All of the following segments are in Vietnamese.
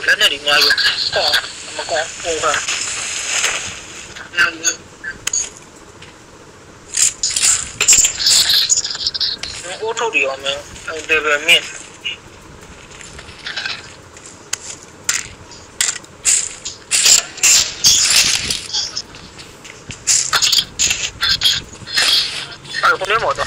một lớn nó đi ngoài rồi có mà có ô hả ô tô đi mà để về miền ở con đứa một rồi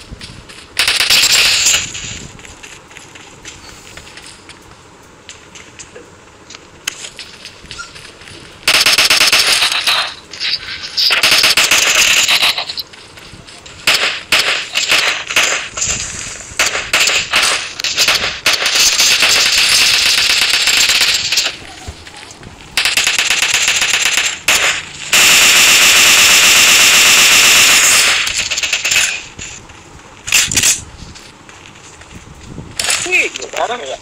頼むよ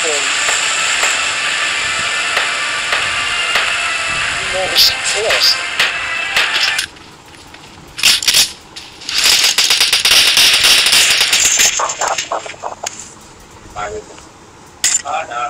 from enormous force. I would, ah, no.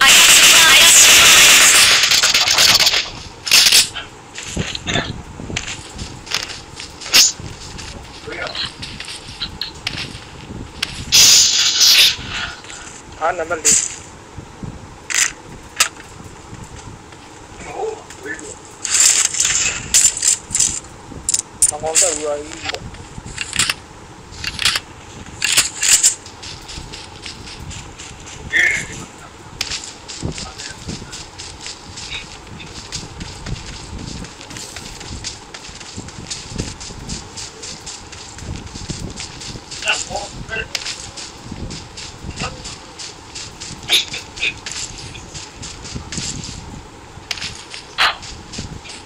I got supplies. supplies. Không naman din. Ang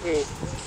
Okay.